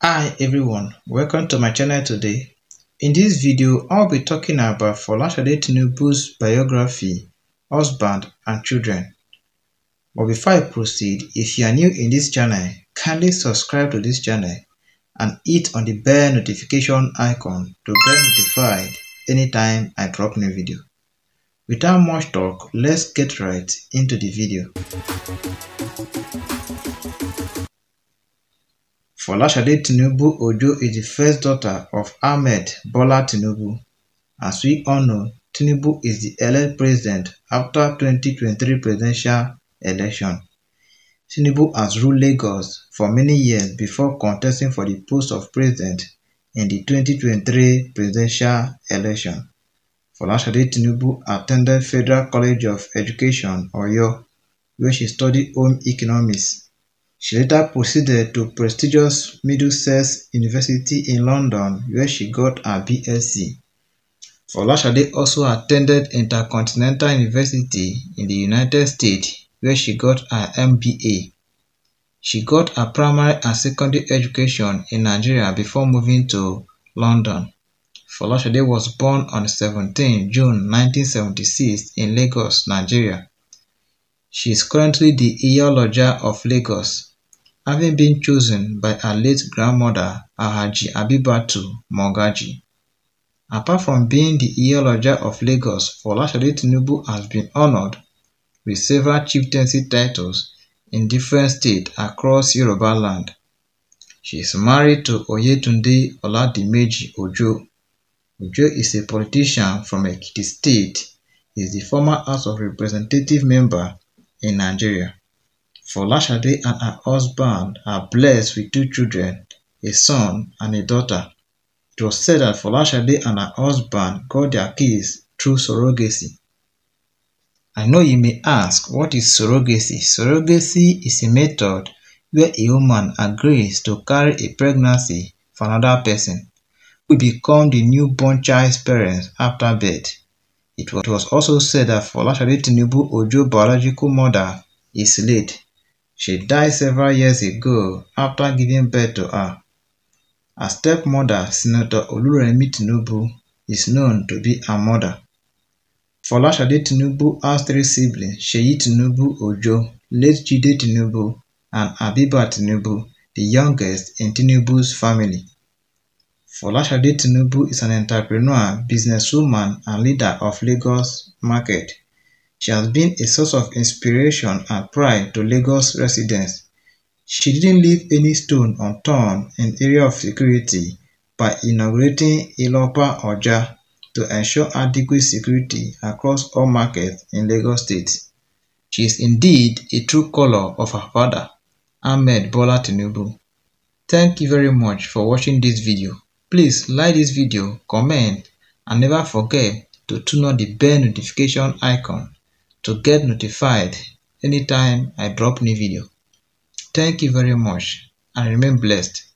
Hi everyone, welcome to my channel today. In this video, I'll be talking about Folashade Tinubu's biography, husband and children. But before I proceed, if you are new in this channel, kindly subscribe to this channel and hit on the bell notification icon to get notified anytime I drop new video. Without much talk, let's get right into the video. Folashade Tinubu Ojo is the first daughter of Ahmed Bola Tinubu. As we all know, Tinubu is the elected president after 2023 presidential election. Tinubu has ruled Lagos for many years before contesting for the post of president in the 2023 presidential election. Folashade Tinubu attended Federal College of Education, Oyo, where she studied home economics. She later proceeded to prestigious Middlesex University in London where she got her BSc. Folashade also attended Intercontinental University in the United States where she got her MBA. She got her primary and secondary education in Nigeria before moving to London. Folashade was born on 17 June 1976 in Lagos, Nigeria. She is currently the Iyaloja of Lagos having been chosen by her late grandmother Alhaji Abibatu Mogaji. Apart from being the Iyaloja of Lagos, Folashade Tinubu has been honored with several chieftaincy titles in different states across Yoruba land. She is married to Oyetunde Oladimeji Ojo. Ojo is a politician from Ekiti State. Is the former House of Representative member in Nigeria. Folashade and her husband are blessed with two children, a son and a daughter. It was said that Folashade and her husband got their kids through surrogacy. I know you may ask, what is surrogacy? Surrogacy is a method where a woman agrees to carry a pregnancy for another person who become the newborn child's parents after birth. It was also said that Folashade Tinubu Ojo biological mother is late she died several years ago after giving birth to her. Her stepmother, Senator Oluremi Tinubu, is known to be her mother. Folashade Tinubu has three siblings, Seyi Tinubu Ojo, late Jide Tinubu, and Abiba Tinubu, the youngest in Tinubu's family. Folashade Tinubu is an entrepreneur, businesswoman, and leader of Lagos Market. She has been a source of inspiration and pride to Lagos residents. She didn't leave any stone unturned in area of security by inaugurating Ilopa Oja to ensure adequate security across all markets in Lagos State. She is indeed a true color of her father, Ahmed Bola Tinubu. Thank you very much for watching this video. Please like this video, comment, and never forget to turn on the bell notification icon to get notified anytime I drop new video. Thank you very much and remain blessed.